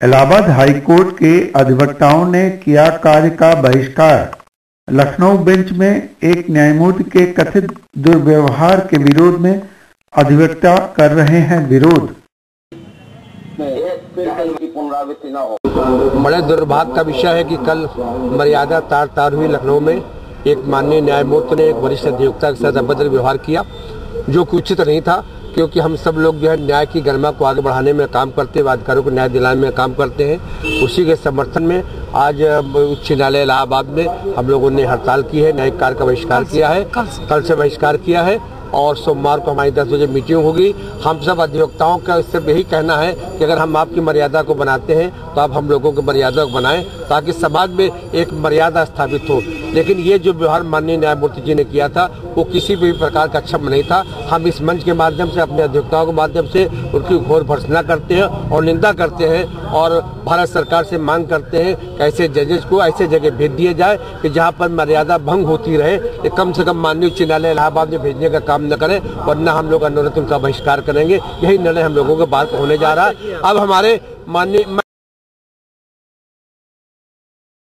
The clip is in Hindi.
इलाहाबाद हाईकोर्ट के अधिवक्ताओं ने किया कार्य का बहिष्कार। लखनऊ बेंच में एक न्यायमूर्ति के कथित दुर्व्यवहार के विरोध में अधिवक्ता कर रहे हैं विरोध। बड़े दुर्भाग्य का विषय है कि कल मर्यादा तार तार हुई लखनऊ में। एक माननीय न्यायमूर्ति ने एक वरिष्ठ अधिवक्ता के साथ अभद्र व्यवहार किया, जो कि उचित नहीं था। क्योंकि हम सब लोग जो है न्याय की गरिमा को आगे बढ़ाने में काम करते हैं अधिकारों को न्याय दिलाने में काम करते हैं। उसी के समर्थन में आज उच्च न्यायालय इलाहाबाद में हम लोगों ने हड़ताल की है न्यायिक कार्य का बहिष्कार किया है। कल से बहिष्कार किया है। और सोमवार को हमारी दस बजे मीटिंग होगी। हम सब अधिवक्ताओं का सिर्फ़ यही कहना है कि अगर हम आपकी मर्यादा को बनाते हैं तो आप हम लोगों की मर्यादा को बनाएँ, ताकि समाज में एक मर्यादा स्थापित हो। लेकिन ये जो व्यवहार माननीय न्यायमूर्ति जी ने किया था, वो किसी भी प्रकार का क्षम नहीं था। हम इस मंच के माध्यम से, अपने अधिवक्ताओं के माध्यम से उनकी घोर भर्सना करते हैं और निंदा करते हैं और भारत सरकार से मांग करते हैं ऐसे जजेस को ऐसे जगह भेज दिए जाए कि जहाँ पर मर्यादा भंग होती रहे। कम से कम माननीय उच्च न्यायालय इलाहाबाद में भेजने का काम न करें, वरना हम लोग आंदोलन उनका बहिष्कार करेंगे। यही निर्णय हम लोगों के बाद होने जा रहा है। अब हमारे माननीय